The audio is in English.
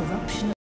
corruption.